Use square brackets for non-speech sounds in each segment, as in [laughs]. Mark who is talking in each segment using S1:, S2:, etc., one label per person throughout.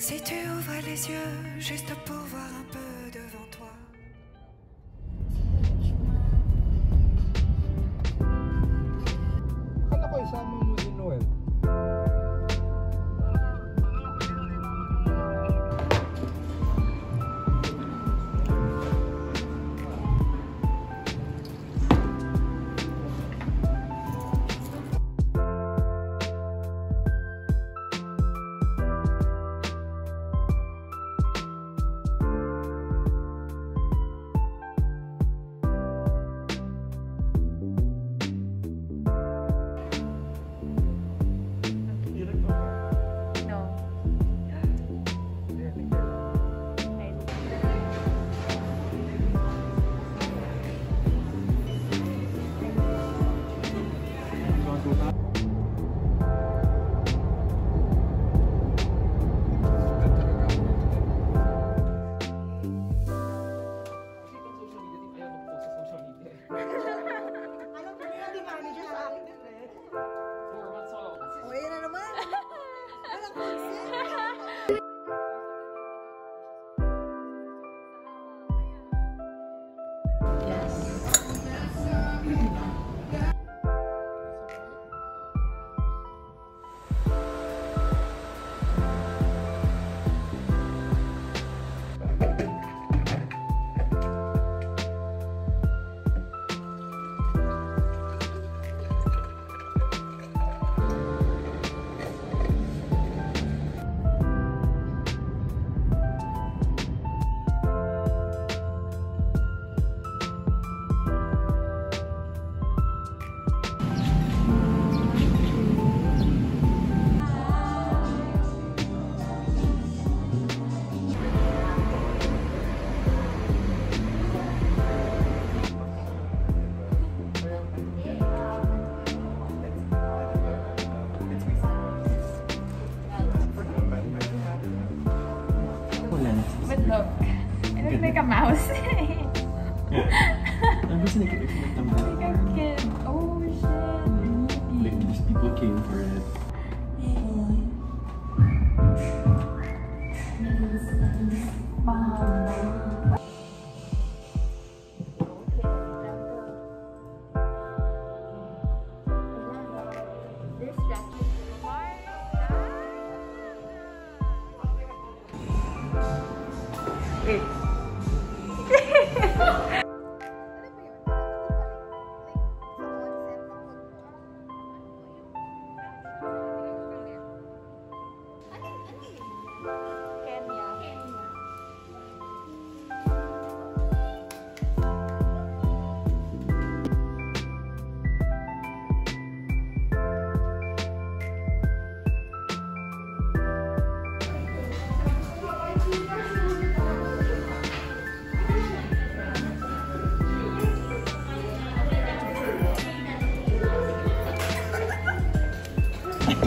S1: Si tu ouvrais les yeux juste pour voir un peu
S2: But look, I look like a mouse. [laughs]
S3: I'm just like
S2: like a kid. Oh shit.
S3: like these people came for it. Okay.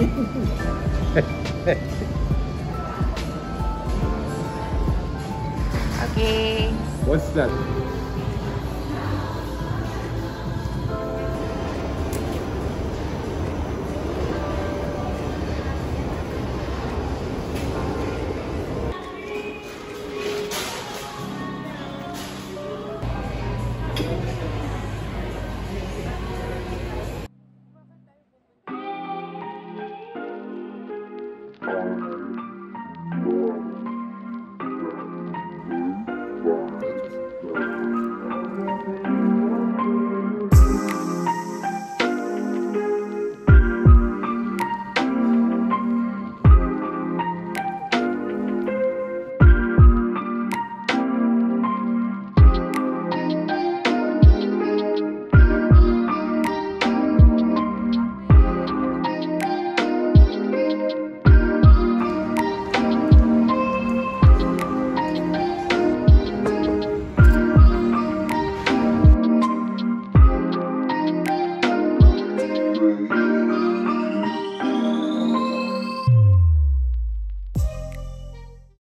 S3: [laughs]
S2: Okay.
S4: What's that?